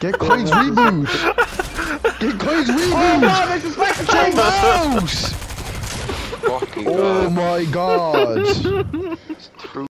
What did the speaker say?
Get Clay's oh, reboot! Get Quaid's Oh my god, this is like Get! Fucking Oh god. my god!